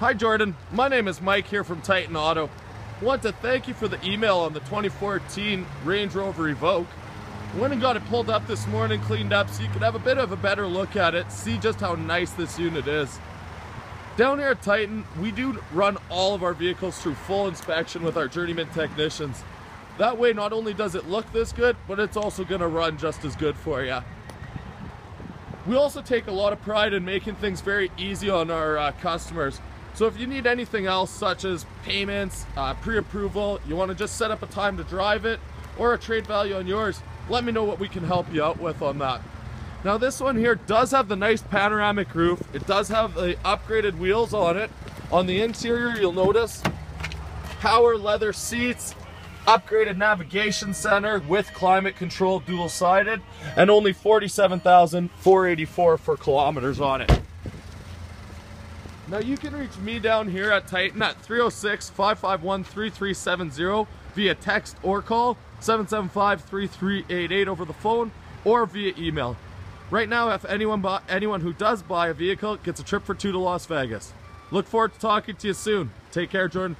Hi Jordan, my name is Mike here from Titan Auto. I want to thank you for the email on the 2014 Range Rover Evoque. Went and got it pulled up this morning, cleaned up so you could have a bit of a better look at it, see just how nice this unit is. Down here at Titan, we do run all of our vehicles through full inspection with our journeyman technicians. That way, not only does it look this good, but it's also gonna run just as good for you. We also take a lot of pride in making things very easy on our uh, customers. So if you need anything else, such as payments, uh, pre-approval, you wanna just set up a time to drive it, or a trade value on yours, let me know what we can help you out with on that. Now this one here does have the nice panoramic roof. It does have the upgraded wheels on it. On the interior, you'll notice power leather seats, upgraded navigation center with climate control dual sided, and only 47,484 for kilometers on it. Now you can reach me down here at Titan at 306-551-3370 via text or call 775-3388 over the phone or via email. Right now, if anyone buy, anyone who does buy a vehicle gets a trip for two to Las Vegas. Look forward to talking to you soon. Take care, Jordan.